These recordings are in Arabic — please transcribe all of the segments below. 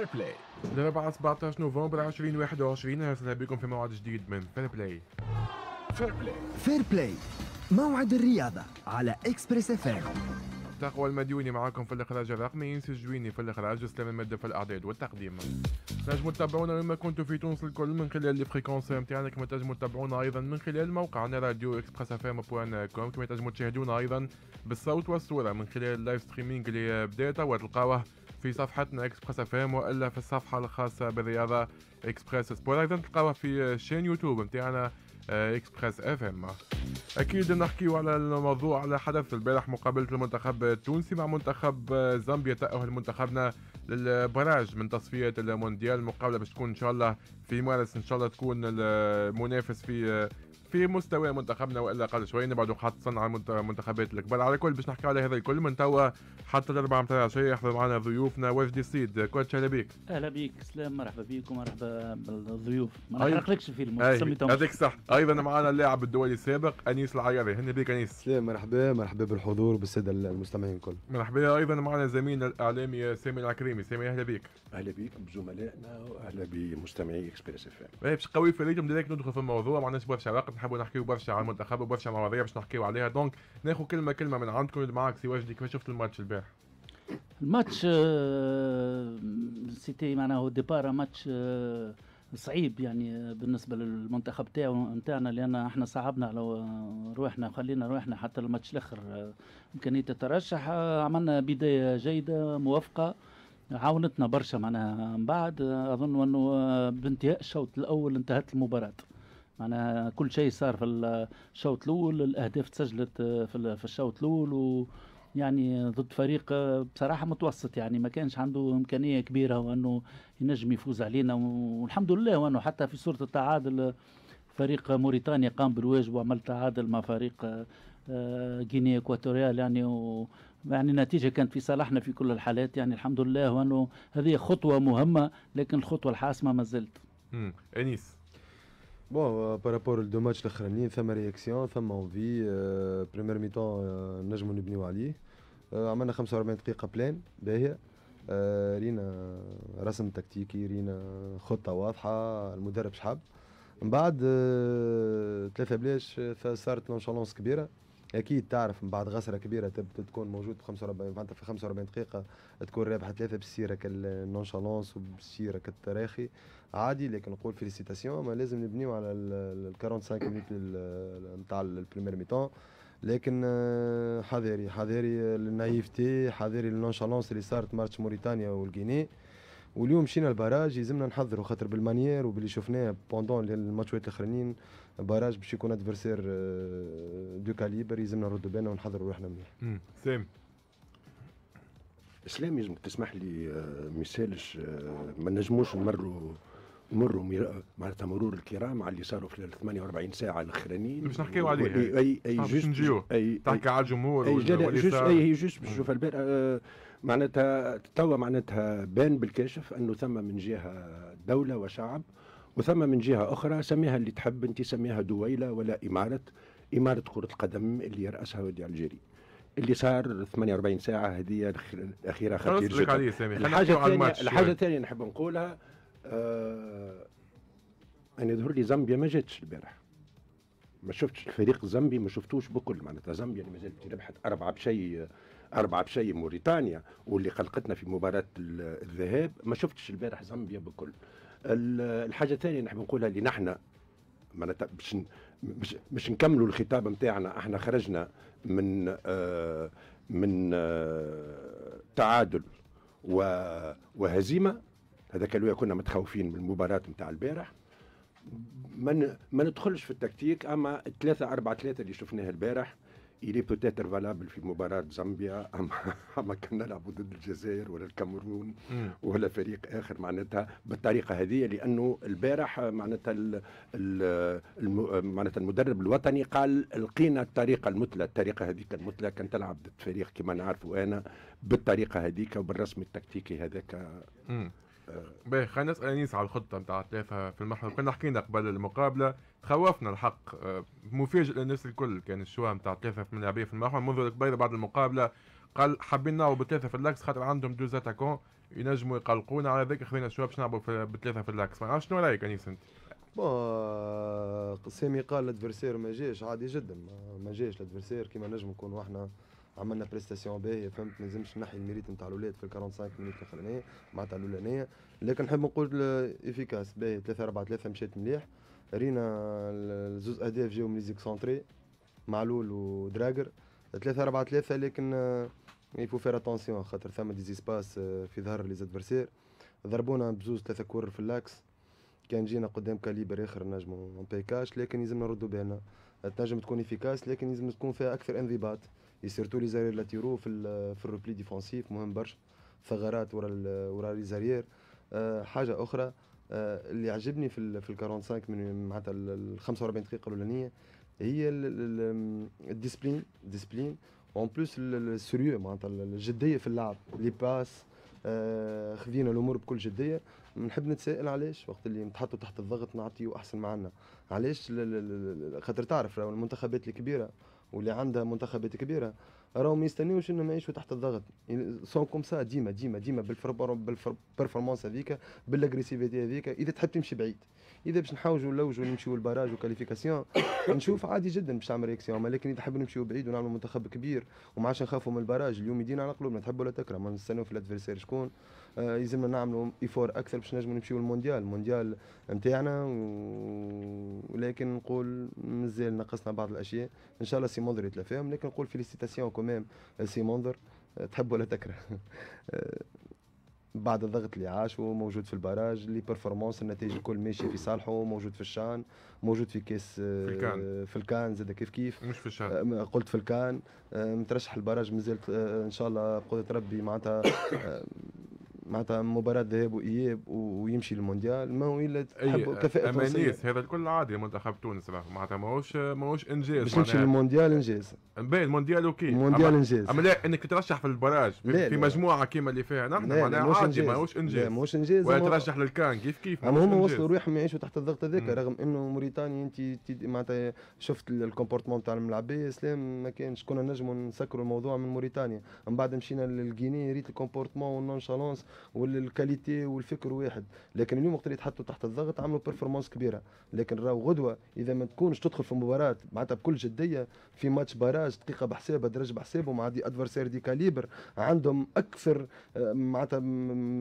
Fair Play الأربعاء 17 نوفمبر 2021 أهلا بكم في موعد جديد من Fair Play Fair Play Fair Play موعد الرياضة على Express FM تقوى المديوني معكم في الإخراج الرقمي أنس الجويني في الإخراج إسلام المادة في الإعداد والتقديم تنجموا تتابعونا لما كنتوا في تونس الكل من خلال ال fréquence نتاعنا كما تنجموا تتابعونا أيضا من خلال موقعنا Radio Express FM point com كما تنجموا تشاهدونا أيضا بالصوت والصورة من خلال ال live streaming اللي بداته وتلقاوه في صفحتنا Express FM وإلا في الصفحة الخاصة بالرياضة Express Sport أيضا تلقاوها في chaîne YouTube نتاعنا Express FM أكيد نحكيو على الموضوع على حدث. البارح مقابلة المنتخب التونسي مع منتخب زامبيا تأهل منتخبنا لل barrage من تصفية المونديال. المقابله باش تكون إن شاء الله في مارس إن شاء الله تكون المنافس في في مستوى منتخبنا وإلا قل شوي نبعدوا خاصة على المنتخبات الكبار. على كل باش نحكي على هذا الكل من توا حتى الأربعة متاع العشيه يحضر معنا ضيوفنا. وفد سيد كوتش أهلا بك أهلا بك سلام مرحبا بك ومرحبا بالضيوف. ما نحرقلكش الفيلم هذيك صح. أيضا معنا اللاعب الدولي السابق أنيس العياري. أهلا بك أنيس. سلام مرحبا مرحبا بالحضور وبالساده المستمعين الكل. مرحبا. أيضا معنا زميلنا الإعلامي سامي العكريمي. سامي أهلا بك أهلا بك بزملائنا وأهلا بمستمعي Express FM. إيه، باش قوي directe ندخل في الموضوع. ما عندناش برشا وقت نحبوا نحكيو برشا على المنتخب وبرشا مواضيع باش نحكيو عليها. donc ناخذ كلمه كلمة من عندكم اللي معاك. سي وجدي كيفاش شفت الماتش البارح؟ الماتش آه، c'était معناها هو départ match صعيب يعني آه، بالنسبة للمنتخب تاعو نتاعنا لأن إحنا صعبنا على روحنا خلينا روحنا حتى الماتش الآخر امكانيه الترشح آه، عملنا بداية جيدة موفقه عاونتنا برشا معناها. من بعد أظن أنه بانتهاء الشوط الأول انتهت المباراة. معناها كل شيء صار في الشوط الأول الأهداف تسجلت آه، في ال- في الشوط الأول و يعني ضد فريق آه، بصراحة متوسط يعني ما كانش عنده إمكانية كبيرة وأنه ينجم يفوز علينا والحمد لله وأنه حتى في صورة التعادل آه، فريق موريتانيا قام بالواجب وعمل تعادل مع فريق غينيا إكواتوريال يعني و يعني النتيجة كانت في صالحنا في كل الحالات يعني الحمد لله وأنه هذه خطوة مهمة لكن الخطوة الحاسمة ما زلت أنيس؟ bon par rapport les deux matchs الاخرانيين ثم réaction ثم envie première mi-temps نجموا نبنيو عليه عملنا 45 دقيقة plan باهية. آه، رينا رسم تكتيكي رينا خطة واضحة المدرب شحب من بعد ثلاثة بلاش آه، صارت nonchalance كبيرة. أكيد تعرف من بعد غسره كبيرة تكون موجود في 45 فانت في 45 دقيقة تكون رابح ثلاثة بالسيره كال nonchalance وبالسيره كالتراخي عادي لكن نقول félicitations ما لازم نبنيو على ال 45 minutes نتاع ال première mi-temps. لكن آه، حذاري حذاري ال naïveté حذاري ال nonchalance اللي صارت ماتش موريتانيا والغيني واليوم مشينا البراج يلزمنا نحضروا خاطر بال manière وباللي شفناه pendant الماتشات الاخرانيين باراج باش يكون adversaire de calibre يلزمنا نردوا بالنا ونحضروا روحنا مليح. سامي اسلام يلزمك تسمح لي آه، ما يسالش آه، ما نجموش نمروا نمروا ميرا- معناتها مرور الكرام على اللي صاروا في ال 48 ساعة الاخرانيين باش نحكيو عليه. اي أي آه، juste نجيو. اي تحكي على الجمهور أي juste باش نشوف البارح آه، معناتها توا معناتها بان بالكاشف انه ثم من جهة دولة وشعب وثم من جهة أخرى سميها اللي تحب أنت سميها دويلة ولا إمارة إمارة كرة القدم اللي يرأسها وديع الجريء. اللي صار 48 ساعة هذه الأخيرة خطير جدا. عليه سامي الحاجة الثانية الحاجة. الثانية نحب نقولها آه أنا يظهر لي زامبيا ما جاتش البارح. ما شفتش الفريق الزامبي ما شفتوش بكل معناتها زامبيا اللي ما زالت ربحت أربعة بشيء أربعة بشيء موريتانيا واللي قلقتنا في مباراة ال- الذهاب. ما شفتش البارح زامبيا بكل. ال- الحاجة الثانية نحب نقولها اللي نحن معناتها باش مش, مش نكملوا الخطاب نتاعنا إحنا خرجنا من آه من آه تعادل وهزيمة. هذاك الوقت كنا متخوفين من المباراة نتاع البارح. ما ما ندخلش في التكتيك أما الثلاثة أربعة ثلاثة اللي شفناها البارح elle est peut-être valable في مباراة زامبيا أما أما كان نلعبوا ضد الجزائر ولا الكاميرون. ولا فريق آخر معناتها بالطريقة هذه لأنه البارح معناتها معناتها المدرب الوطني قال لقينا الطريقة المثلى. الطريقة هذيك المثلى كان تلعب ضد فريق كما نعرفوا أنا بالطريقة هذيك وبالرسم التكتيكي هذاك. باهي خلينا نسأل أنيس على الخطة نتاع ثلاثة في المحور. كنا حكينا قبل المقابلة تخوفنا الحق آه، مفاجئ للناس الكل. كان ال choix نتاع ثلاثة من اللاعبين في المحور. منذر الكبير بعد المقابلة قال حابين نلعبوا بثلاثه في l'axe خاطر عندهم deux attaquants ينجموا يقلقونا. على ذاك خذينا شوية باش نلعبوا بثلاثه في l'axe ما شنو رأيك أنيس أنت؟ bon سامي قال ال adversaire ما جاش. عادي جدا ما- جاش. ال adversaire كيما نجم نكونوا إحنا. عملنا prestation باهية فهمت؟ ما لازمش نحي ال mérite نتاع الأولاد في ال 45 minutes الاخرانيه معناتها الأولانية. لكن نحب نقول efficace باهي 3 4 3 مشيت مليح. رينا ال- الزوز أهداف جاو من les excentrés معلول ودراجر. 3 4 3 لكن il faut faire attention خاطر ثم des espaces في ظهر les adversaires ضربونا بزوز ثلاثة كور في l'axe كان جينا قدام calibre آخر نجمو ما بيكاش لكن يلزمنا نردوا بالنا تنجم تكون efficace لكن يلزم تكون فيها أكثر انضباط. surtout les arrières latéraux في في ال repli défensif مهم برشا. ثغرات ورا ورا les arrières أه حاجة أخرى أه اللي عجبني في ال في ال 45 من معناتها ال- ال 45 دقيقة الأولانية هي ال- ال- ال discipline ال discipline en plus ال sérieux معناتها الجدية في اللعب. les passes آه خذينا الأمور بكل جدية. نحب نتسائل علاش وقت اللي نتحطوا تحت الضغط نعطيو أحسن ما عندنا. علاش خاطر تعرف المنتخبات الكبيرة واللي عندها منتخبات كبيرة. راهو ما يستنيوش إنهم يعيشوا تحت الضغط. c'est comme ça ديما ديما ديما بال performance هذيك بال agressivité هذيك إذا تحب تمشي بعيد. إذا باش نحاوجوا نلوجوا نمشيو البراج و qualification نشوف عادي جدا باش نعمل réaction لكن إذا حب نمشيو بعيد ونعملوا منتخب كبير وما عادش نخافوا من البراج اليوم يدينا على قلوبنا. تحب ولا تكره؟ ما نستناو في ال adversaire شكون؟ يلزمنا نعملوا effort أكثر باش نجموا نمشيو المونديال المونديال نتاعنا. ولكن نقول مازال نقصنا بعض الأشياء. إن شاء الله سي منذر يتلافاهم لكن نقول félicitations quand même سي منذر آه، تحب ولا تكره. آه، بعد الضغط اللي عاشه موجود في البراج les performances النتائج الكل ماشية في صالحه موجود في الشان موجود في كاس آه، في الكان. في الكان زاد كيف كيف. مش في آه، قلت في الكان. آه، مترشح البراج مازالت آه، إن شاء الله بقدرة ربي معناتها آه، معناتها مباراة ذهاب وإياب و- ويمشي للمونديال ما هو إلا أي تحب تونسية. أما أنيس هذا الكل عادي منتخب تونس معناتها ماهوش ماهوش إنجاز باش نمشي للمونديال إنجاز. باهي المونديال OK. المونديال أما- إنجاز. أما لا إنك تترشح في البراج في. مجموعة كيما اللي فيها نحن معناها ماهوش عادي إنجاز. ماهوش إنجاز. ماهوش إنجاز. ولا ترشح للكان كيف كيف؟ أما هما. وصلوا روحهم يعيشوا تحت الضغط هذاك. رغم إنه موريتانيا انت معناتها شفت ال- ال comportement تاع الملاعبيه اسلام ما كانش كنا نجموا نسكروا الموضوع من موريتانيا. من بعد مشينا للغيني ريت ال comportement وال nonchalance. وال qualité والفكر واحد. لكن اليوم وقت اللي تحطوا تحت الضغط عملوا performance كبيرة. لكن راهو غدوة. إذا ما تكونش تدخل في مباراة معناتها بكل جدية في ماتش باراج دقيقة بحسابها درجة بحسابه مع des adversaires de calibre عندهم أكثر آه، معناتها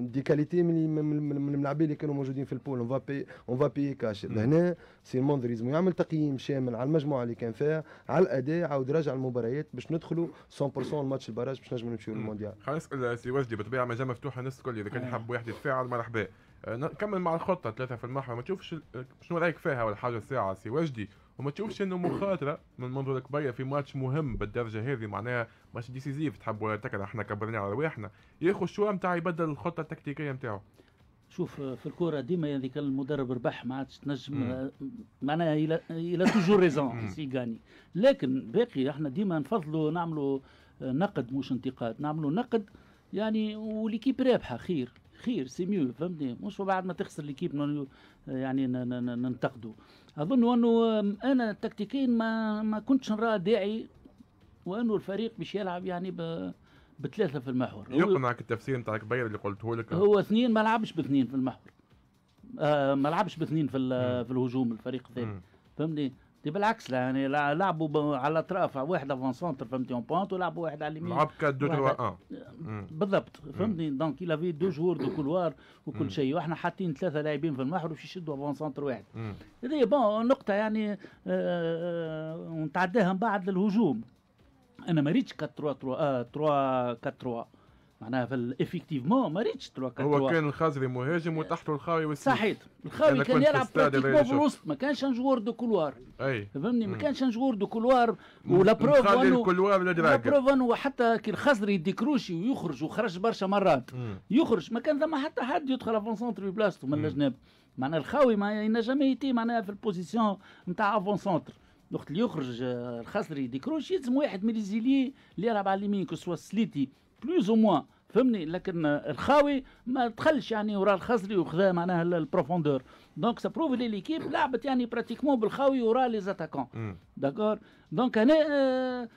des qualités من الملاعبين اللي كانوا موجودين في ال poule اون بي اون بي كاش. لهنا سي لازم يعمل تقييم شامل على المجموعة اللي كان فيها على الأداء عاود راجع المباريات باش ندخلوا 100% الماتش البراج باش نجموا نمشيو. للمونديال. نسال سي وجدي بالطبيعه مجال مفتوحة الناس الكل إذا كان آه. يحب واحد يتفاعل مرحبا آه، نكمل مع الخطة ثلاثة في المحور ما تشوفش آه، شنو رأيك فيها ولا حاجة ساعة سي وجدي؟ وما تشوفش إنه مخاطرة من منذر الكبير في ماتش مهم بالدرجة هذه معناها ماتش décisif. تحب ولا تكره إحنا كبرنا على رواحنا. ياخذ شوية نتاع يبدل الخطة التكتيكية نتاعو شوف في الكوره ديما هذيك المدرب ربح ما عادش تنجم. معناها il a il a toujours raison. c'est gagné. لكن باقي إحنا ديما نفضلوا نعملوا نقد مش انتقاد. نعملوا نقد يعني و l'équipe رابحة خير خير c'est mieux فهمتني؟ مش بعد ما تخسر l'équipe يعني ن- ن- ن- ننتقدوا أظن أنه أنا تكتيكيا ما ما كنتش نرى داعي وأنه الفريق باش يلعب يعني ب بثلاثة في المحور. يقنعك التفسير نتاع الكبير اللي قلته لك. هو اثنين ما لعبش باثنين في المحور. آه ما لعبش باثنين في. في الهجوم الفريق الثاني. فهمني دي بالعكس لا يعني لع- لعبوا على الاطراف واحد avant-centre فهمتي en pointe ولعبوا واحد على اليمين. لعب 4 2 واحد- 3 1 بالضبط فهمتني؟ donc il y avait deux joueurs de couloir. وكل شيء وإحنا حاطين ثلاثة لاعبين في المحور باش يشدوا avant-centre واحد. هذه bon نقطة يعني آه، آه، ونتعداها من بعد للهجوم. أنا ما ريتش 4 3 3 آه 3 4 3 معناها في effectivement ما ريتش 3 4 هو كان الخزري مهاجم وتحته الخاوي والسيف صحيح الخاوي كان يلعب pratiquement في الوسط ما كانش un joueur de couloir أي. فهمني؟ ما. كانش un joueur de couloir و la preuve انه la preuve انه حتى كي الخزري يديكروشي ويخرج وخرج برشا مرات. مم. يخرج. ما كان ثم حتى حد يدخل avant-centre في بلاصتو من مم. الأجناب. معناها الخاوي ما ينجم يتي معناها في ال position نتاع avant-centre وقت اللي يخرج الخزري يديكروش يلزم واحد من les ailiers اللي يلعب على اليمين que ce soit سليتي plus ou moins فهمني؟ لكن الخاوي ما دخلش يعني ورا الخزري وخذا معناها ال- ال profondeur. donc ça prouve اللي l'équipe لعبت يعني pratiquement بالخاوي ورا les attaquants. d'accord donc هنا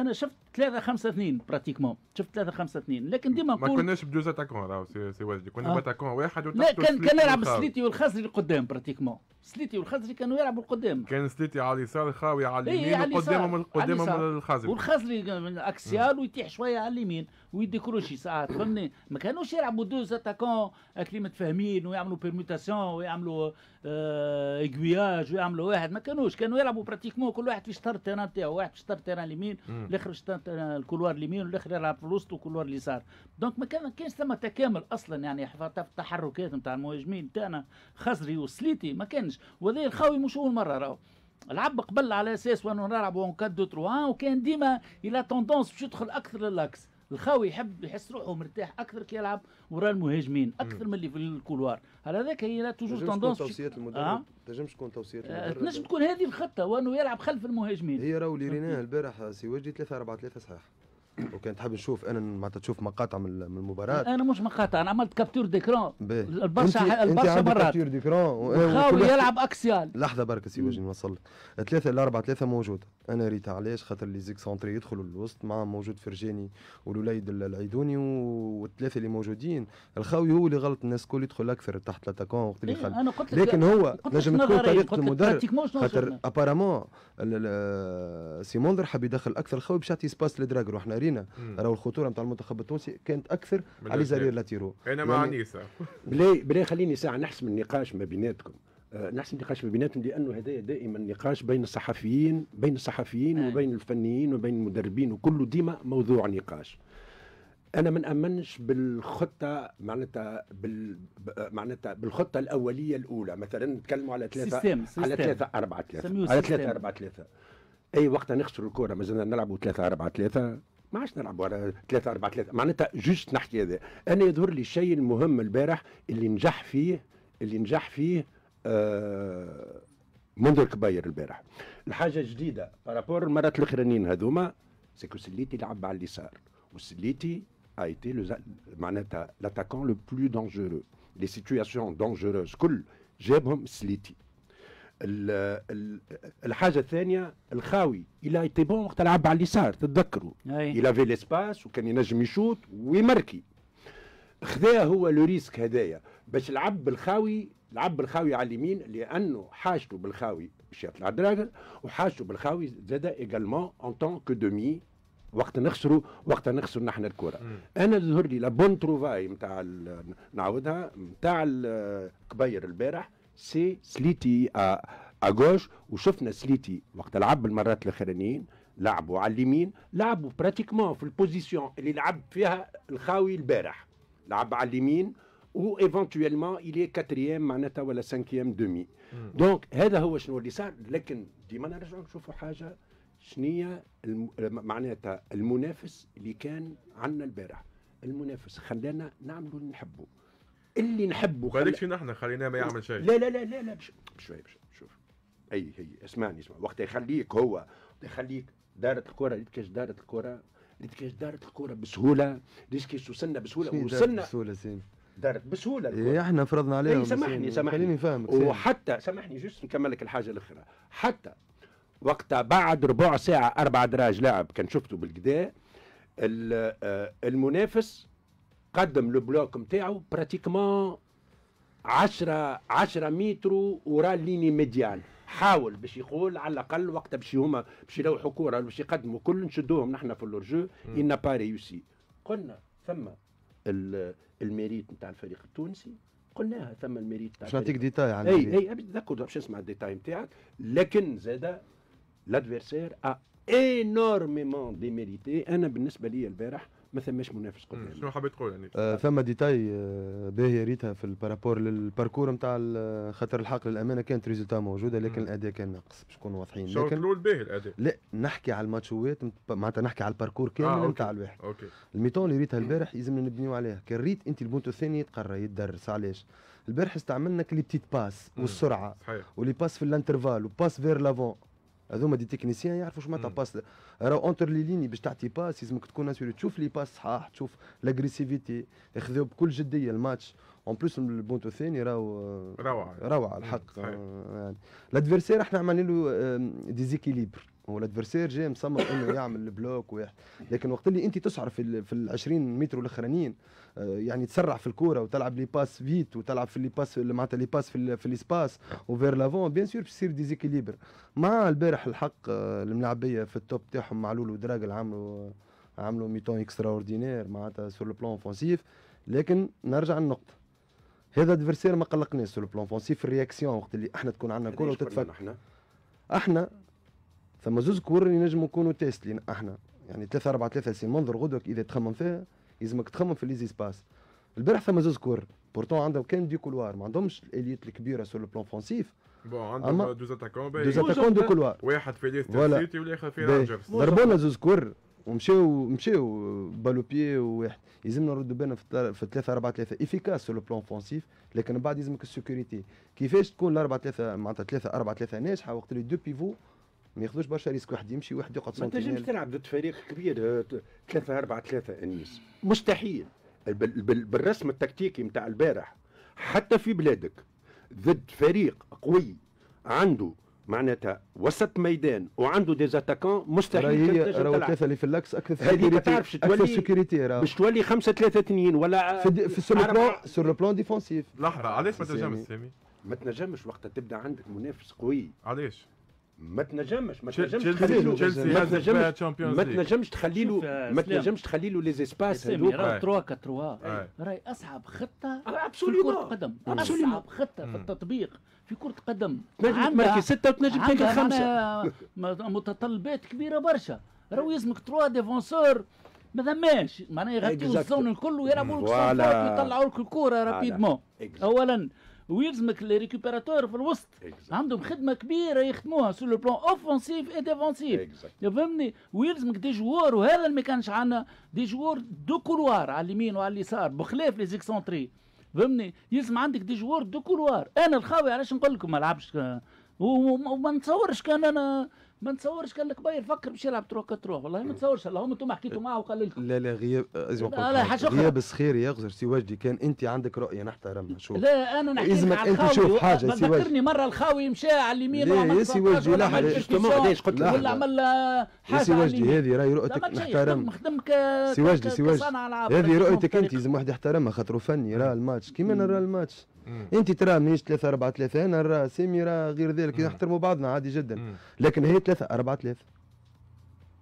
أنا شفت 3 5 2 pratiquement شفت 3 5 2 لكن ديما ما نقول كناش ب deux attaquants راهو سي سي واجدي كنا آه. باتاكون واحد لا كان كان سليتي يلعب. السليتي والخزري قدام براتيكمون السليتي والخزري كانوا يلعبوا قدام كان سليتي على اليسار الخاوي على إيه، اليمين وقدامهم قدامهم. الخازن والخزري من أكسيال ويتيح شوية على اليمين ويديكروشي ساعات فهمني؟ ما كانوش يلعبوا دوز اتاكون اكلي متفاهمين ويعملوا بيرموتاسيون ويعملوا آه ايكوياج ويعملوا واحد. ما كانوش. كانوا يلعبوا براتيكمون كل واحد في شطر التيران تاعو واحد شطر التيران اليمين. الآخر شطر ال couloir اليمين والآخر يلعب في الوسط و couloir اليسار. donc ما كان كانش ثم تكامل أصلا يعني حتى في التحركات نتاع المهاجمين تاعنا خزري وسليتي ما كانش. وهذا الخاوي مش أول مرة راهو. لعب قبل على أساس وأنه نلعب en 4 2 3 وكان ديما il a tendance باش يدخل أكثر لل axe الخاوي يحب يحس روحه مرتاح أكثر كي يلعب ورا المهاجمين أكثر من اللي في ال couloir. على ذاك il a toujours tendance توصيات آه. المدرب. تنجمش تكون توصيات آه، المدرب. تنجم تكون هذه الخطة وأنه يلعب خلف المهاجمين. هي راهو اللي ريناه البارح سي وجدي 3 4 3 صحيح. وكان تحب نشوف أنا معناتها تشوف مقاطع من المباراة. أنا مش مقاطع أنا عملت كابتور ديكرون. البرشا البرشا مرات. كابتور الخاوي واحد- يلعب أكسيال. لحظة برك سي وجهي نوصل لك ثلاثة الأربعة ثلاثة موجودة. أنا ريتها علاش؟ خاطر لي زيكسونتري يدخلوا للوسط مع موجود فرجاني والوليد ال- العيدوني و- والثلاثة اللي موجودين. الخاوي هو اللي غلط الناس الكل يدخل أكثر تحت الاتاكون وقت اللي إيه، أنا لك لكن هو نجم تكون لك المدرب خاطر؟ ابارامون سي منذر حب يدخل أكثر. الخاوي باش يعطي سباس لدراجر وحنا رينا مم. راهو الخطوره نتاع المنتخب التونسي كانت أكثر على زرير الأجنبي. لاتيرو. أنا مع يعني- نيسا بلاي بلاي خليني ساعة نحسم النقاش ما بيناتكم. آه، نحسم النقاش ما بيناتهم لأنه هذا دائما نقاش بين الصحفيين بين الصحفيين أي. وبين الفنيين وبين المدربين وكله ديما موضوع نقاش. أنا ما نأمنش بالخطة معناتها بال ب- معناتها بالخطة الأولية الأولى. مثلا نتكلموا على ثلاثة système على système. ثلاثة أربعة ثلاثة. سميوه على système. ثلاثة أربعة ثلاثة. أي وقت نخسروا الكرة ما زلنا نلعبوا ثلاثة أربعة ثلاثة. ما عادش نلعبوا على ثلاثة أربعة ثلاثة. معناتها juste نحكي هذا. أنا يظهر لي الشيء المهم البارح اللي نجح فيه اللي نجح فيه آه منذر كبير البارح. الحاجة جديدة. par rapport المرات الأخرانيين هذوما c'est que سليتي لعب على اليسار. وسليتي a été معناتها l'attaquant le plus dangereux. Les situations dangereuses. كل جابهم سليتي ال- ال- الحاجة الثانية الخاوي. il était bon وقت لعب على اليسار تتذكروا. il avait l'espace وكان ينجم يشوط ويمركي. خذا هو le risque هدايا باش لعب بالخاوي لعب بالخاوي على اليمين لأنه حاجته بالخاوي باش يطلع دراجر وحاجته بالخاوي زاد également en tant que demi وقت نخسروا وقت نخسروا نحن الكرة. أنا ظهر لي la bonne trouvaille نتاع نعاودها نتاع ال- كبير البارح. c'est سليتي à gauche وشفنا سليتي وقت لعب المرات الأخرانيين لعبوا على اليمين لعبوا pratiquement في ال position اللي لعب فيها الخاوي البارح. لعب على اليمين و éventuellement il est quatrième معناتها ولا cinquième demi donc هذا هو شنو اللي صار. لكن ديما نرجعوا نشوفوا حاجة شنية الم... معناتها المنافس اللي كان عندنا البارح. المنافس خلانا نعملوا اللي نحبه اللي نحبه بالك. شي نحن خليناه ما يعمل شيء لا لا لا لا لا بش- بشوي بشوي شوف أي هي اسمعني اسمع وقت يخليك هو وقت يخليك دارت الكرة لقيت كيش دارت الكرة لقيت كيش دارت الكرة بسهولة كيش وصلنا بسهولة وصلنا بسهولة سين دارت بسهولة الكرة. إيه إحنا فرضنا عليهم إيه سامحني سين. سامحني خليني نفهمك. وحتى سامحني juste نكمل لك الحاجة الاخرى حتى وقت بعد ربع ساعة أربع دراج لاعب كان شفته بالكدا ال- آه، المنافس قدم le bloc نتاعو pratiquement 10 10 متر ورا ال ligne médiane حاول باش يقول على الأقل وقتها باش هما باش يلوحوا كوره باش يقدموا. كل نشدوهم نحن في ال hors-jeu on a pas réussi قلنا ثم ال- ال mérite نتاع الفريق التونسي. قلناها ثم ال mérite نتاع باش نعطيك détail على اي. أي تذكر باش نسمع ال détail نتاعك. لكن زاد l'adversaire a énormément démérité أنا بالنسبة لي البارح ما ثماش منافس مم. قدامي شنو حبيت تقول يعني آه ثم détail آه باهيه ريتها في ال par rapport لل parcours نتاع خاطر الحق للأمانة كانت résultat موجودة لكن. الأداء كان ناقص باش نكونوا واضحين الشوط لكن الأول باهي الأداء لا نحكي على الماتشوات معناتها نحكي على ال parcours كامل. نتاع الواحد OK ال mi-temps اللي ريتها البارح يلزمنا نبنيو عليها كان ريت أنت البونتو الثاني يتقرى يتدرس علاش البارح استعملنا ك les petites passes. والسرعة صحيح و les passes في ال intervalle و passe vers l'avant هذوما des techniciens يعرفوا شو معناتها. passe راهو entre les lignes باش تعطي passe لازمك تكون assuré تشوف les passes صحاح تشوف l'agressivité ياخذوه بكل جدية. الماتش en plus البونتو الثاني راهو روعة. روعة الحق. يعني ال adversaire إحنا عملنا له déséquilibre هو ال adversaire جاي مصمم إنه يعمل ال bloc ويحت. لكن وقت اللي انت تسعر في ال في ال 20 متر الأخرانيين آه، يعني تسرع في الكورة وتلعب les passes vite وتلعب في les passes معناتها les passes في, ال- في ال espace و vers l'avant bien sûr بيصير déséquilibre مع البارح الحق آه، الملاعبية في ال top تاعهم معلول ودراجل عملوا عملوا mi-temps extraordinaire معناتها sur le plan offensif لكن نرجع للنقطة. هذا adversaire ما قلقناش sur le plan offensif ال réaction وقت اللي إحنا تكون عندنا كورة قداش وتتفك. كنا إحنا إحنا ثم زوز كور اللي نجموا نكونوا test لينا أحنا يعني 3 4 3 سي منذر غدوه إذا تخمم فيها يلزمك تخمم في les espaces البارح ثم زوز كور pourtant عندهم كان des couloirs ما عندهمش ال élite الكبيرة sur le plan offensif bon عندهم deux attaquants deux attaquants de couloir. واحد في ليستر. سيتي والآخر في. رانجرز ضربونا زوز كور ومشاو مشاو ballon au pied وواحد يلزمنا نردوا بالنا في التل- في 3 4 3 efficace sur le plan offensif لكن بعد يلزمك ال sécurité كيفاش تكون 4 3 معناتها 3 4 3 ناجحة وقت اللي deux pivots ما ياخذوش برشا risque. واحد يمشي واحد يقعد ما تنجمش تلعب ضد فريق كبير ثلاثة أربعة ثلاثة أنيس. مستحيل. بال- بال- بالرسم التكتيكي نتاع البارح حتى في بلادك ضد فريق قوي عنده معناتها وسط ميدان وعنده des attaquants مستحيل راهو الثلاثه اللي في اللاكس أكثر هذه ما تعرفش تولي- باش تولي خمسة ثلاثة اثنين ولا في, في sur. plan sur le plan défensif لحظة علاش ما. تنجمش سامي؟ ما تنجمش وقتها تبدأ عندك منافس قوي. علاش؟ ما تنجمش ما تنجمش تخلي له تشيلسي ما تنجمش ما تنجمش تخلي له ما. تنجمش تخلي له les espaces هذوك راه أي. 3 4 أي. راهي أصعب خطة في. كرة قدم. أصعب خطة في. التطبيق في كرة قدم تنجم تماركي ستة وتنجم تاكل عندها خمسة معناها م- متطلبات كبيرة برشا راهو يلزمك trois défenseurs ما ثماش معناها يغطيو. ال zone الكل ويلعبوا لك ويطلعوا لك الكورة. rapidement. اولا ويلزمك les récupérateurs في الوسط Exact. عندهم خدمه كبيره يخدموها sur le plan offensif et défensif Exact. فهمني ويلزمك des joueurs وهذا اللي ما كانش عندنا des joueurs de couloir على اليمين وعلى اليسار بخلاف les excentrés فهمني يلزم عندك des joueurs de couloir أنا الخاوي علاش نقول لكم ما لعبش وما نتصورش كان أنا ما نتصورش كان الكبير فكر باش يلعب 3 4 والله ما نتصورش اللهم أنتم حكيتوا معه وقال لكم لا لا غياب لازم لا، نقول لا،. غياب الصخيري يغزر سي وجدي كان انت عندك رؤيه نحترمها شوف لا أنا نحكي لازمك لك تشوف حاجة، و- سي وجدي. ذكرني مره الخاوي مشى على اليمين لا، وعمل يا سي وجدي، justement، percussion ليش قلت لك؟ ولا. عمل آه، يا حاجة سي وجدي. هذه راهي لا، رؤيتك ما تشيء، نحترم خدم خدم ك سي وجدي سي وجدي. هذه رؤيتك انت. لازم واحد يحترمها خاطر فني راه الماتش كيما أنا. نرى الماتش. انت ترى مانيش 3 4 3 أنا نرى سامي راه غير ذلك. نحترموا بعضنا عادي جدا. مم. لكن هي 3 4 3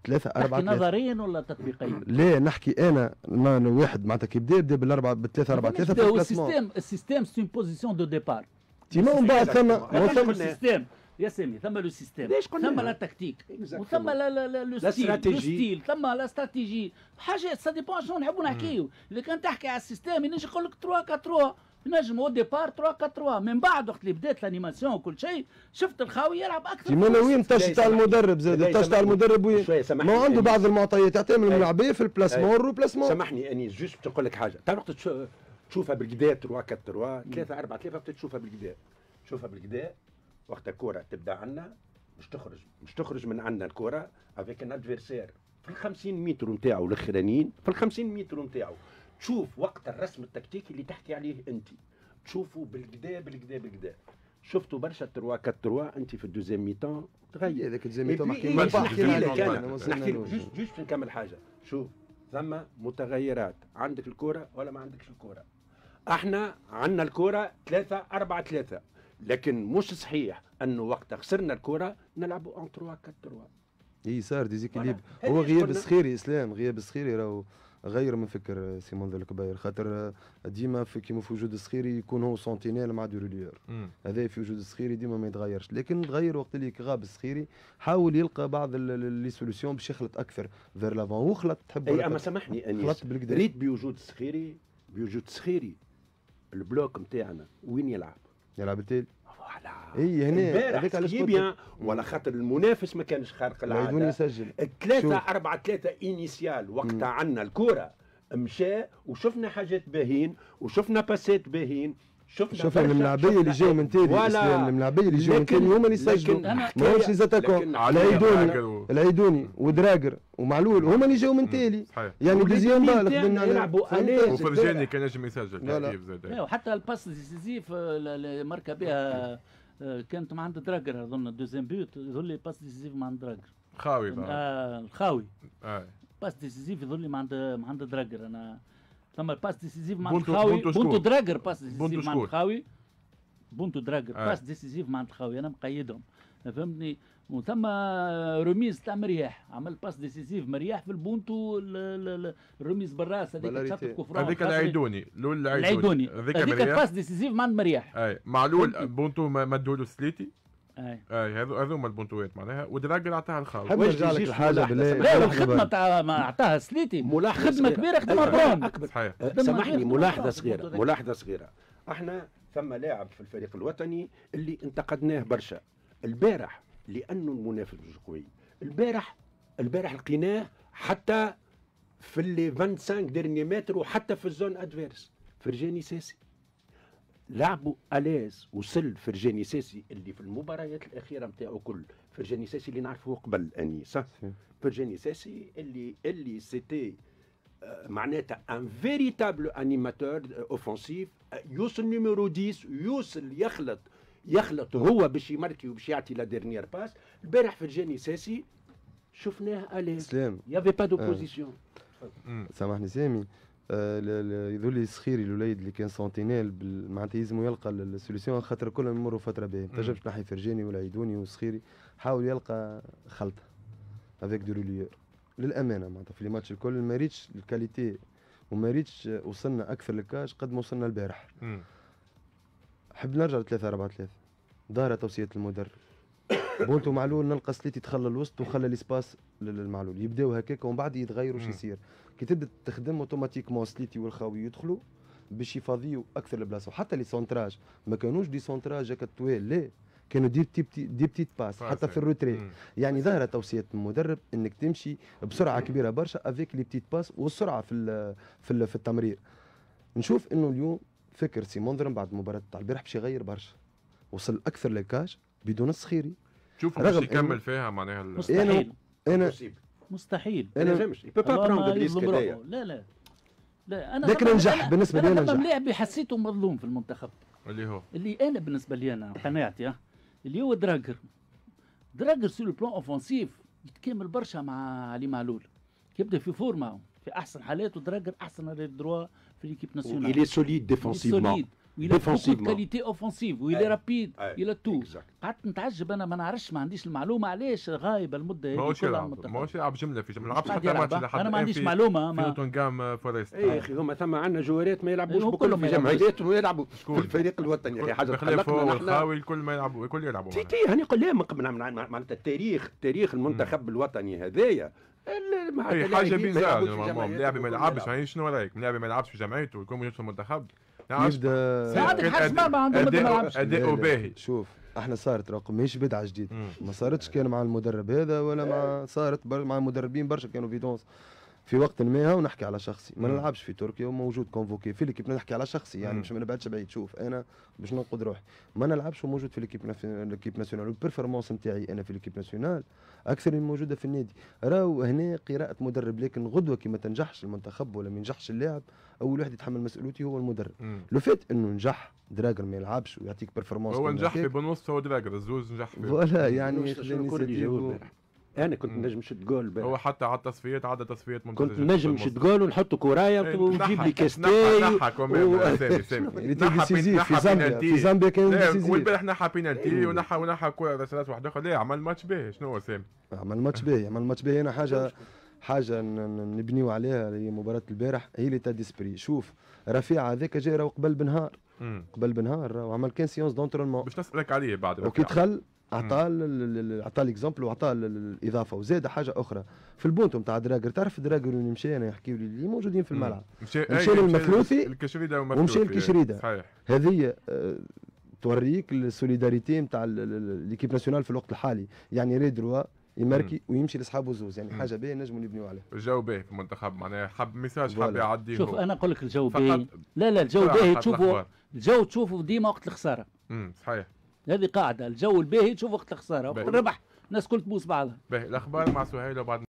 3 4 تحكي 3 نظريا ولا تطبيقيا؟ لا نحكي أنا أنا واحد معناتها كي بدا بدا بالأربعة بالثلاثة أربعة ثلاثة في هو ال placement ال système ال système c'est une position de départ تيما ومن بعد ثم. ثم قلنا- le système يا سامي ثم le système ثم؟ la tactique. وثم لا لا لا le style ثم la stratégie حاجات ça dépend شنو نحبوا نحكيو. اذا كان تحكي على ال système ينجم يقول لك 3 4 3 ينجم au départ 3 4 3 من بعد وقت اللي بدات ال animation وكل شيء شفت الخاوي يلعب أكثر أنا وين؟ ال tâche تاع المدرب زاد. ال tâche تاع المدرب وين ما عنده. بعض المعطيات يعطيهم أي. الملاعبيه في ال placement. وال replacement سامحني أني juste باش نقول لك حاجة. تعرف وقت تشو- تشوفها بالكدا 3 4 3 3 4 3 بدات تشوفها بالكدا تشوفها بالكدا وقت الكره تبدأ عندنا مش تخرج. مش تخرج من عندنا الكره avec un adversaire في ال 50 متر نتاعو الأخرانيين في ال 50 متر نتاعو. تشوف وقت الرسم التكتيكي اللي تحكي عليه انت. تشوفوا بالكدا بالكدا بالكدا شفتوا برشا 3 4 3 انت في ال deuxième mi-temps تغير هذاك تو إيه بي- ما نحكي لك نحكي. juste juste نكمل حاجة. شوف ثم متغيرات. عندك الكرة ولا ما عندكش الكرة إحنا عندنا الكرة ثلاثة أربعة ثلاثة. لكن مش صحيح إنه وقت خسرنا الكرة نلعبوا 3 4 3 إي صار déséquilibre. هو غياب قلنا. الصخيري إسلام غياب الصخيري راهو. غير من فكر سيمون منذر الكبير خاطر ديما في كيما في وجود الصخيري يكون هو sentinelle مع deux relayeurs. هذا في وجود الصخيري ديما ما يتغيرش لكن تغير وقت اللي غاب الصخيري حاول يلقى بعض les solutions باش يخلط أكثر vers l'avant وخلط تحب أي أما. سامحني أنيس خلط بالكدا ريت بوجود صخيري بوجود صخيري ال bloc نتاعنا وين يلعب؟ يلعب التالي voilà اي هنا هذاك علاش بيان. ولا خاطر المنافس ما كانش خارق العادة يسجل شوف. أربعة ثلاثة initial مم. وقتها عنا الكرة مشى وشفنا حاجات باهين وشفنا باسات باهين شفنا شوف الملاعبيه اللي جاوا من. إسلام الملاعبيه اللي جاوا من تالي هما اللي أنا- ماهمش des attaquants لكن- العيدوني العيدوني ودراجر ومعلول هما اللي جاوا من تالي. يعني deuxième balle خدمنا على يلعبوا؟ à l'aise. وفرجاني كان نجم يسجل لا، لا. وحتى ال passe décisive آه، اللي ماركا بها آه، كانت مع عند دراجر أظن الدوزيام بيوت. يظل لي باس ديسيزيف مع عند دراجر. خاوي بقى. آه. الخاوي اي باس ديسيزيف يظل لي ما عند ما عند دراجر. أنا ثم الباس ديسيزيف مع الخاوي بونتو؟ دراجر باس ديسيزيف مع؟ الخاوي بونتو دراجر. باس ديسيزيف مع الخاوي أنا مقيدهم فهمتني وثم رميز تاع مرياح عمل باس ديسيزيف مرياح في البونتو ال- ال- ال- الرميز بالراس هذيك. تشط الكفران هذيك العيدوني لول العيدوني هذيك باس ديسيزيف مع مرياح اي معلول؟ بونتو ما مدولو سليتي أي. أي هذو هذوما البونتوات معناها ودراجر عطاها الخاوي حب واش نرجع لك الحاجة بالله؟ لا الخدمة. تاع ما عطاها سليتي. ملاحظة. كبيرة خدمة أكبر- برون. أكبر. صحيح. خدمة سامحني ملاحظة صغيرة. ملاحظة صغيرة. إحنا ثم لاعب في الفريق الوطني اللي انتقدناه برشا. البارح لأنه المنافس مش قوي. البارح البارح لقيناه حتى في اللي 25 derniers mètres وحتى في ال zone adverse فرجاني ساسي. لعبوا à l'aise وصل فرجاني ساسي اللي في المباريات الأخيرة نتاعو كل. فرجاني ساسي اللي نعرفه قبل انيس سي. فرجاني ساسي اللي اللي c'était معناتها un véritable animateur offensif يوصل numéro 10 يوصل يخلط يخلط هو باش يماركي وباش يعطي la dernière passe البارح فرجاني ساسي شفناه à l'aise. سلام. y avait pas d'opposition. سامحني سامي. آه، ل- ل- يظهر لي سخيري الوليد اللي كان sentinelle معناتها يلزمو يلقى ال- ال solution خاطر كلهم يمروا فترة باهيه ما تنجمش تنحي فرجاني ولا عيدوني وسخيري حاول يلقى خلطة avec deux relayeurs للأمانة معناتها في الماتش الكل ما ريتش ال qualité وما ريتش وصلنا أكثر لل cage قد ما وصلنا البارح. حب نرجع ل 3 4 3 ظاهرة توصية المدرب. بونتو معلول نلقى سليتي تخلى الوسط وخلى l'espace للمعلول. يبداو هكاك ومن بعد يتغيروا شو. يصير. كي تبدأ تخدم automatiquement سليتي والخاوي يدخلوا باش يفاضيوا أكثر البلاصة. وحتى les centrages ما كانوش des centrages هكا طويل لا كانوا des petits des petites passes حتى في ال retrait. يعني ظاهرة توصيه المدرب إنك تمشي بسرعة كبيرة برشا avec les petites passes والسرعة في ال في ال في التمرير. نشوف إنه اليوم فكر سيمون بعد المباراه تاع البارح باش يغير برشا. وصل أكثر لل cage بدون الصخيري شوف رغم باش يكمل فيها معناها مستحيل. أنا مستحيل. يبي با هذايا روحه. لا لا لا. أنا لكن نجح بالنسبة لي طبعاً نجح. لاعب حسيته مظلوم في المنتخب. اللي هو؟ اللي أنا بالنسبة لي أنا قناعتي اللي هو دراجر. دراجر sur le plan offensif يتكامل برشا مع علي معلول. يبدا في فورما في أحسن حالاته دراجر أحسن droit في l'équipe nationale. il est solide. défensivement ويلا Défensivement. qualité offensive il est là. rapide. il a tout. قعدت نتعجب أنا ما نعرفش ما عنديش المعلومه علاش غايب المده هذه ماهوش كلها. ماهوش يلعب جمله في جمله ما لعبش حتى ماتش لحد أنا ما عنديش في- معلومه في ما نوتنغهام فورست اي يا أخي هما ثم عندنا جوارات ما يلعبوش أيوة، بكل كلهم في. جمعيات ويلعبوا في؟ الفريق الوطني يا أخي حاجة نحن والخاوي الكل ما يلعبوا الكل يلعبوا تي. تي هاني قل لهم قبل مع- مع- معناتها التاريخ تاريخ المنتخب الوطني هذايا اي حاجة bizarre في ملاعبي ما يلعبش يلعب. شنو رايك ملاعبي ما يلعبش في جمعيته ويكون موجود في المنتخب. يبدا ما. اداؤه. باهي شوف أحنا صارت رقم ماهيش بدعة جديده. ما صارتش كان مع المدرب هذا ولا مع صارت مع مدربين برشا كانوا في تونس في وقت ما ونحكي على شخصي ما. نلعبش في تركيا وموجود convoqué في l'équipe نحكي على شخصي يعني. مش ما نبعدش بعيد شوف أنا باش ننقذ روحي ما نلعبش وموجود في l'équipe l'équipe nationale وال performance نتاعي أنا في l'équipe nationale أكثر من موجودة في النادي راهو هنا قراءة مدرب لكن غدوة كي ما تنجحش المنتخب ولا ما ينجحش اللاعب أول واحد يتحمل مسؤوليتي هو المدرب. لو فات إنه نجح دراجر ما يلعبش ويعطيك performance هو نجح في. بنص هو دراجر الزوز نجح فيه voilà يعني اللي أنا كنت. نجم نشد جول. هو حتى على التصفيات عدى تصفيات منتخب كنت نجم نشد جول ونحط كورايا إيه، ونجيب لي كاستاي و- سامي سامي نحى بينالتي. في زامبيا كان décisif والبارح نحى بينالتي إيه. ونحى ونحى كره رسالات واحدة أخرى لا عمل ماتش باهي شنو هو سامي عمل ماتش باهي عمل ماتش باهي أنا حاجة حاجة نبنيو عليها اللي هي مباراه البارح. هي اللي ديسبري شوف رفيع هذاك جاي راهو قبل بنهار. قبل بنهار راهو عمل كان سيونس دونترونمون باش نسالك عليه بعد وكي. دخل عطاه ال- ال- ال- عطاه ليكزومبل ال- الإضافة. وزاد حاجة أخرى. في البونتو نتاع دراجر تعرف دراجر اللي مشى أنا يحكيو لي اللي موجودين في. الملعب. مشى الكشريدة ومشى. صحيح. هذه آه، توريك ال solidarité نتاع l'équipe nationale في الوقت الحالي. يعني ريدروا يماركي ويمشي لاصحابه زوز يعني. حاجة باهية نجموا نبنيو عليها. الجو باهي في المنتخب معناها. حب message حب. يعديه شوف. أنا أقول لك الجو باهي. لا لا الجو باهي. الأخبار. الجو تشوفه ديما وقت الخسارة. امم صحيح. هذه قاعدة الجو الباهي تشوف وقت الخسارة وقت. الربح الناس كل تبوس بعضها باهي الأخبار مع سهيل وبعد